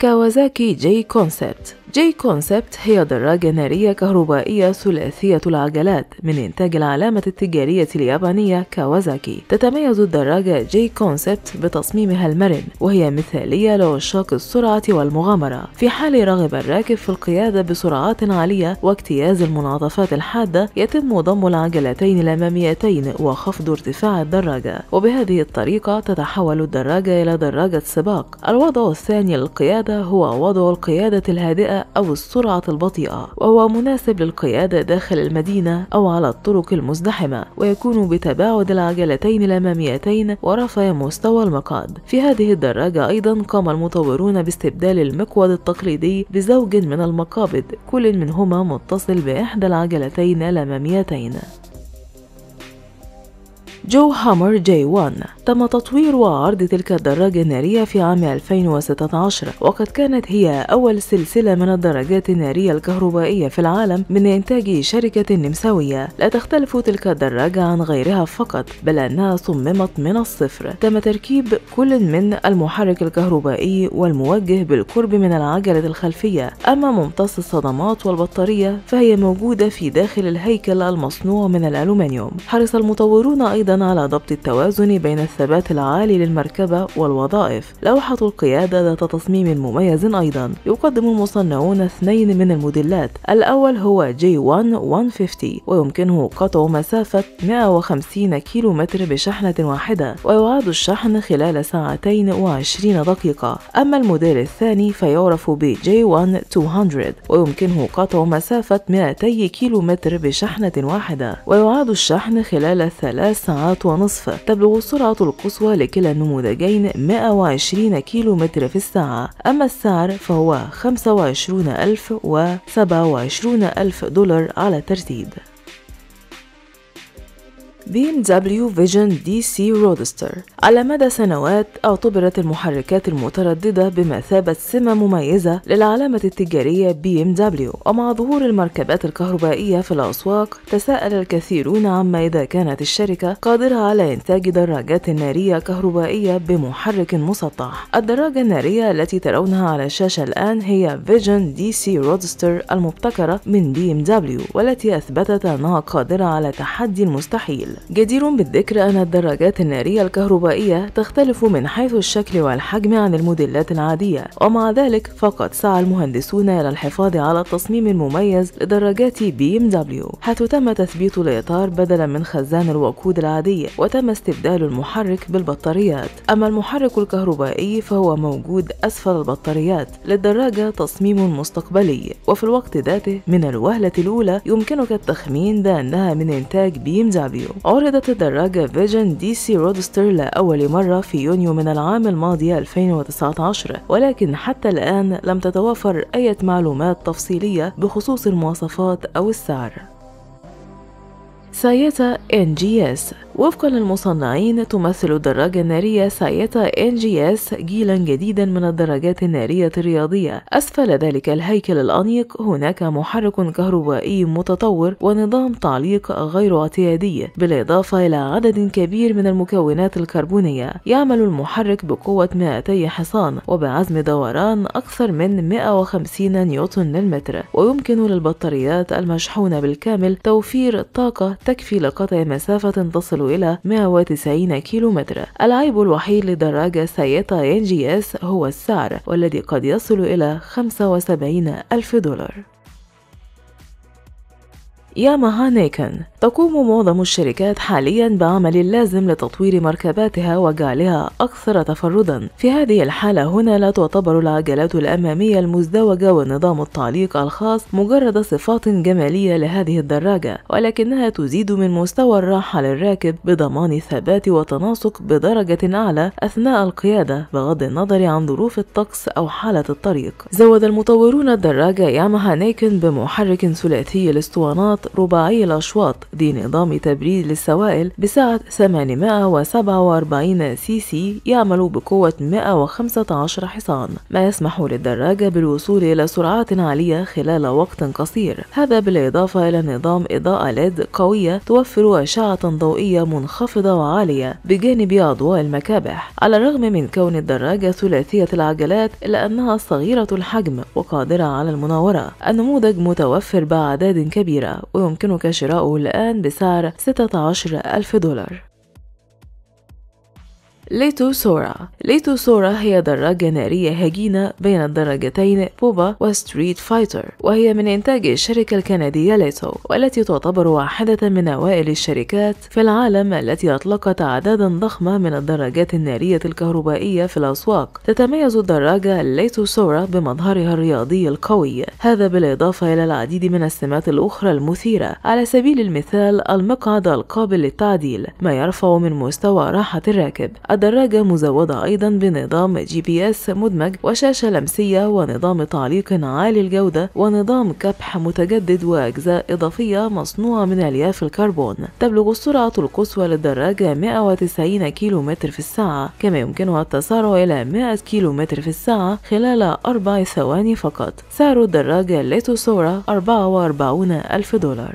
كاوازاكي J Concept J Concept هي دراجة نارية كهربائية ثلاثية العجلات من إنتاج العلامة التجارية اليابانية كاوازاكي. تتميز الدراجة J Concept بتصميمها المرن وهي مثالية لعشاق السرعة والمغامرة. في حال رغب الراكب في القيادة بسرعات عالية واجتياز المنعطفات الحادة يتم ضم العجلتين الأماميتين وخفض ارتفاع الدراجة وبهذه الطريقة تتحول الدراجة إلى دراجة سباق. الوضع الثاني للقيادة هو وضع القيادة الهادئة أو السرعة البطيئة وهو مناسب للقيادة داخل المدينة أو على الطرق المزدحمة ويكون بتباعد العجلتين الأماميتين ورفع مستوى المقعد. في هذه الدراجة أيضا قام المطورون باستبدال المقود التقليدي بزوج من المقابض كل منهما متصل بإحدى العجلتين الأماميتين. جو هامر جي 1 تم تطوير وعرض تلك الدراجة النارية في عام 2016 وقد كانت هي أول سلسلة من الدراجات النارية الكهربائية في العالم من إنتاج شركة نمساوية. لا تختلف تلك الدراجة عن غيرها فقط بل أنها صممت من الصفر. تم تركيب كل من المحرك الكهربائي والموجه بالقرب من العجلة الخلفية. أما ممتص الصدمات والبطارية فهي موجودة في داخل الهيكل المصنوع من الألومنيوم. حرص المطورون أيضا على ضبط التوازن بين الثبات العالي للمركبة والوظائف. لوحة القيادة ذات تصميم مميز أيضا. يقدم المصنعون اثنين من الموديلات. الأول هو J1 150 ويمكنه قطع مسافة 150 كيلو متر بشحنة واحدة ويعاد الشحن خلال ساعتين وعشرين دقيقة. أما الموديل الثاني فيعرف ب J1 200 ويمكنه قطع مسافة 200 كيلو متر بشحنة واحدة ويعاد الشحن خلال ثلاث ساعات ونصف تبلغ السرعة القصوى لكلا النموذجين 120 كيلو متر في الساعة. أما السعر فهو 25 ألف و 27 ألف دولار على الترتيب. BMW Vision DC Roadster على مدى سنوات اعتبرت المحركات المترددة بمثابة سمة مميزة للعلامة التجارية BMW ومع ظهور المركبات الكهربائية في الأسواق تساءل الكثيرون عما إذا كانت الشركة قادرة على إنتاج دراجات نارية كهربائية بمحرك مسطح. الدراجة النارية التي ترونها على الشاشة الآن هي Vision DC Roadster المبتكرة من BMW والتي أثبتت أنها قادرة على تحدي المستحيل. جدير بالذكر أن الدراجات النارية الكهربائية تختلف من حيث الشكل والحجم عن الموديلات العادية ومع ذلك فقد سعى المهندسون إلى الحفاظ على التصميم المميز لدراجات BMW. حيث تم تثبيت الإطار بدلا من خزان الوقود العادي وتم استبدال المحرك بالبطاريات. أما المحرك الكهربائي فهو موجود أسفل البطاريات للدراجة تصميم مستقبلي وفي الوقت ذاته من الوهلة الأولى يمكنك التخمين بأنها من إنتاج BMW. عرضت الدراجة Vision DC Roadster لأول مرة في يونيو من العام الماضي 2019 ولكن حتى الآن لم تتوفر أي معلومات تفصيلية بخصوص المواصفات أو السعر. Saietta NGS وفقا للمصنعين تمثل الدراجة النارية Saietta NGS جيلا جديدا من الدراجات النارية الرياضية. أسفل ذلك الهيكل الأنيق. هناك محرك كهربائي متطور ونظام تعليق غير اعتيادي بالإضافة إلى عدد كبير من المكونات الكربونية. يعمل المحرك بقوة 200 حصان وبعزم دوران أكثر من 150 نيوتن للمتر. ويمكن للبطاريات المشحونة بالكامل توفير طاقة تكفي لقطع مسافة تصل إلى 190 كيلومتر. العيب الوحيد لدراجة Saietta NGS هو السعر والذي قد يصل إلى 75 ألف دولار. Yamaha Niken تقوم معظم الشركات حاليا بعمل اللازم لتطوير مركباتها وجعلها أكثر تفردا. في هذه الحالة هنا لا تعتبر العجلات الأمامية المزدوجة ونظام التعليق الخاص مجرد صفات جمالية لهذه الدراجة ولكنها تزيد من مستوى الراحة للراكب بضمان ثبات وتناسق بدرجة أعلى أثناء القيادة بغض النظر عن ظروف الطقس أو حالة الطريق. زود المطورون الدراجة ياماها Niken بمحرك ثلاثي الأسطوانات رباعي الأشواط ذي نظام تبريد للسوائل بسعة 847 سي سي يعمل بقوة 115 حصان. ما يسمح للدراجة بالوصول إلى سرعات عالية خلال وقت قصير. هذا بالإضافة إلى نظام إضاءة LED قوية توفر أشعة ضوئية منخفضة وعالية بجانب أضواء المكابح. على الرغم من كون الدراجة ثلاثية العجلات إلا أنها صغيرة الحجم وقادرة على المناورة. النموذج متوفر بأعداد كبيرة ويمكنك شراؤه الآن بسعر 16 ألف دولار. Lito Sora Lito Sora هي دراجة نارية هجينة بين الدراجتين bobber و streetfighter وهي من إنتاج الشركة الكندية Lito والتي تعتبر واحدة من أوائل الشركات في العالم التي أطلقت أعدادا ضخمة من الدراجات النارية الكهربائية في الأسواق. تتميز الدراجة Lito Sora بمظهرها الرياضي القوي هذا بالإضافة إلى العديد من السمات الأخرى المثيرة. على سبيل المثال المقعد القابل للتعديل ما يرفع من مستوى راحة الراكب. الدراجة مزودة أيضا بنظام GPS مدمج وشاشة لمسية ونظام تعليق عالي الجودة ونظام كبح متجدد وأجزاء إضافية مصنوعة من ألياف الكربون. تبلغ السرعة القصوى للدراجة 190 كيلو متر في الساعة كما يمكنها التسارع إلى 100 كيلو متر في الساعة خلال أربع ثواني فقط. سعر الدراجة Lito Sora 44 ألف دولار.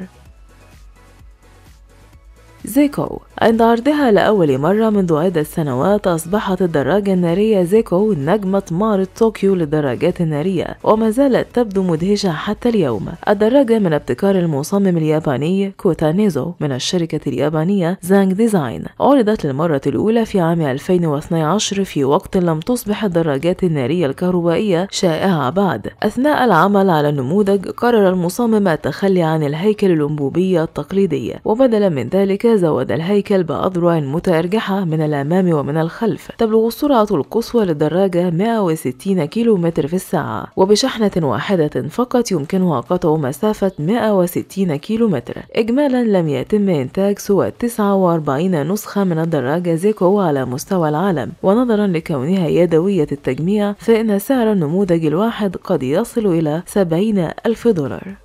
Zecoo عند عرضها لأول مرة منذ عدة سنوات أصبحت الدراجة النارية Zecoo نجمة معرض طوكيو للدراجات النارية وما زالت تبدو مدهشة حتى اليوم. الدراجة من ابتكار المصمم الياباني كوتا نيزو من الشركة اليابانية Znug Design. عرضت للمرة الأولى في عام 2012 في وقت لم تصبح الدراجات النارية الكهربائية شائعة بعد. أثناء العمل على النموذج قرر المصمم التخلي عن الهيكل الأنبوبي التقليدي وبدلا من ذلك زود الهيكل بأذرع متأرجحة من الأمام ومن الخلف. تبلغ السرعة القصوى للدراجة 160 كيلو متر في الساعة وبشحنة واحدة فقط يمكنها قطع مسافة 160 كيلو متر إجمالا لم يتم إنتاج سوى 49 نسخة من الدراجة زيكو على مستوى العالم. ونظرا لكونها يدوية التجميع فإن سعر النموذج الواحد قد يصل إلى 70 ألف دولار.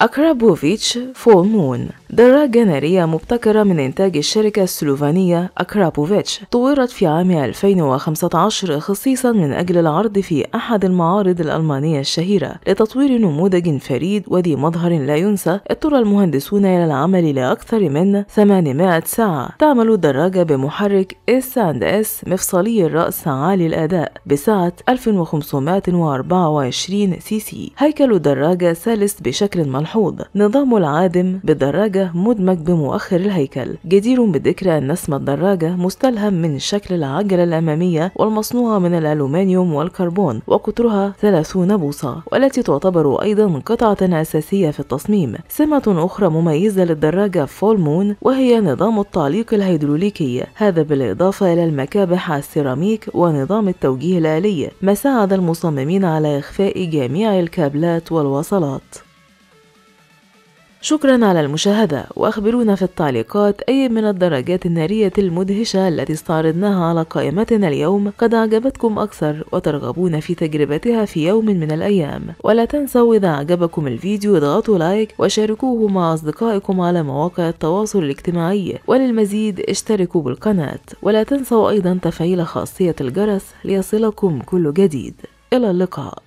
أكرابوفيتش فول مون. دراجة نارية مبتكرة من إنتاج الشركة السلوفينية أكرابوفيتش طورت في عام 2015 خصيصا من أجل العرض في أحد المعارض الألمانية الشهيرة لتطوير نموذج فريد وذي مظهر لا ينسى اضطر المهندسون إلى العمل لأكثر من 800 ساعة. تعمل الدراجة بمحرك إس إند إس مفصلي الرأس عالي الأداء بسعة 1524 سي سي. هيكل الدراجة سلس بشكل ملحوظ ملحوظ. نظام العادم بالدراجة مدمج بمؤخر الهيكل. جدير بالذكر أن اسم الدراجة مستلهم من شكل العجلة الأمامية والمصنوعة من الألومنيوم والكربون وقطرها 30 بوصة والتي تعتبر أيضا قطعة أساسية في التصميم. سمة أخرى مميزة للدراجة فول مون وهي نظام التعليق الهيدروليكي. هذا بالإضافة إلى المكابح السيراميك ونظام التوجيه الآلي. ما ساعد المصممين على إخفاء جميع الكابلات والوصلات. شكرا على المشاهدة وأخبرونا في التعليقات أي من الدرجات النارية المدهشة التي استعرضناها على قائمتنا اليوم. قد أعجبتكم أكثر وترغبون في تجربتها في يوم من الأيام. ولا تنسوا إذا أعجبكم الفيديو اضغطوا لايك وشاركوه مع أصدقائكم على مواقع التواصل الاجتماعي. وللمزيد اشتركوا بالقناة. ولا تنسوا أيضا تفعيل خاصية الجرس ليصلكم كل جديد. إلى اللقاء.